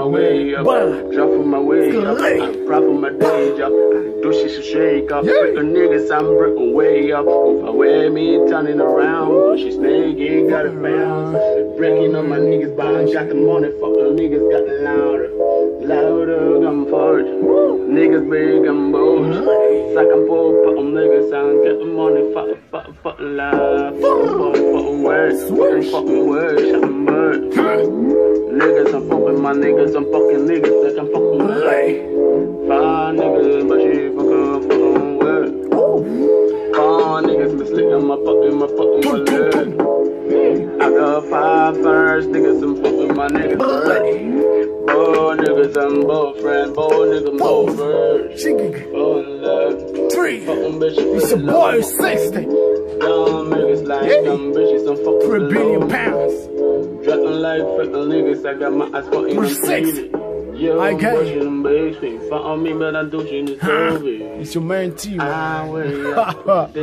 my way up. Bah. Drop on my way uh, up. I prop on my day uh, job. Do shit shake uh, up. Freaking niggas, I'm breaking way up. Wear me turning around, but she snaky, got it bounce. Breaking on my niggas, bounce. Got the money, fuck the niggas, got louder. Louder, I'm forward. Niggas big, I'm bold. Suck and pull, put them niggas on. Get the money, fuck, fuck, fuck, loud. Fuck, fuck, fucking words. Fucking, fucking words, shut them birds. Niggas, I'm fucking my niggas, I'm fucking niggas, like I'm fucking with. Five niggas, but she fucking fucking with. Five niggas, misleading my fucking, my fucking wallet. I got five first niggas, I'm fucking my niggas. Boy, niggas, I'm both friend, boy, niggas, both first. Shiggy. Oh, love. Three. Fucking bitches, It's a boy, love. 60. Dumb niggas like Yeah. dumb bitches, I'm fucking Three billion pounds. Fucking niggas, I got my eyes fucking We're on six. Yo, I got pushing them baby. Fuck on me, but I do shit in the It's your man T, man.